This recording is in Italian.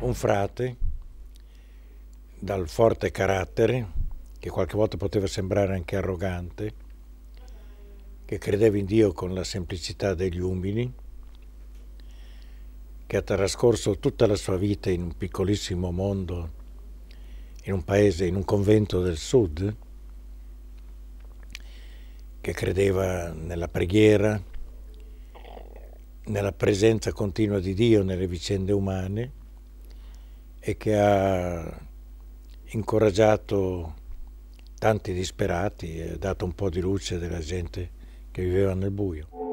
un frate dal forte carattere, che qualche volta poteva sembrare anche arrogante, che credeva in Dio con la semplicità degli umili, che ha trascorso tutta la sua vita in un piccolissimo mondo, in un paese, in un convento del sud, che credeva nella preghiera, nella presenza continua di Dio nelle vicende umane e che ha incoraggiato tanti disperati e dato un po' di luce della gente che viveva nel buio.